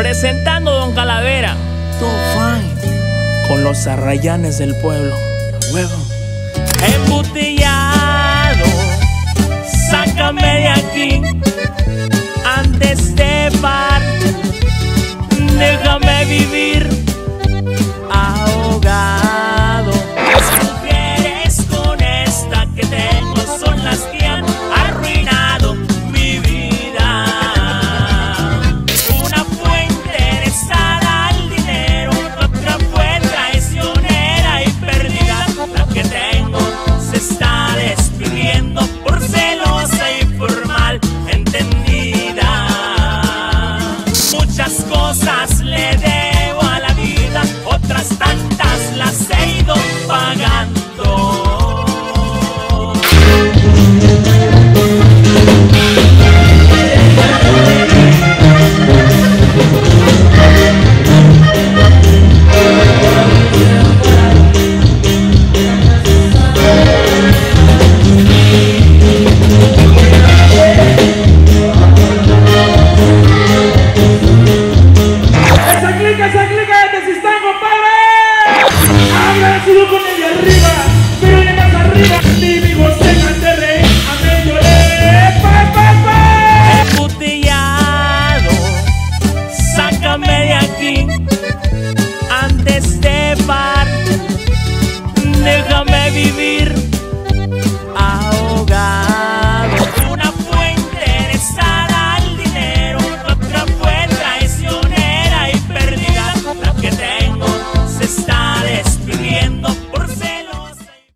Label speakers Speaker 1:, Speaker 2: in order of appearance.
Speaker 1: Presentando Don Calavera. Todo fine. Con los arrayanes del pueblo. Huevo. Embutillado, sácame de aquí. Antes de par, déjame vivir. está despidiendo por celosa y por mal entendida. Muchas cosas le sácame de aquí antes de par. Déjame vivir.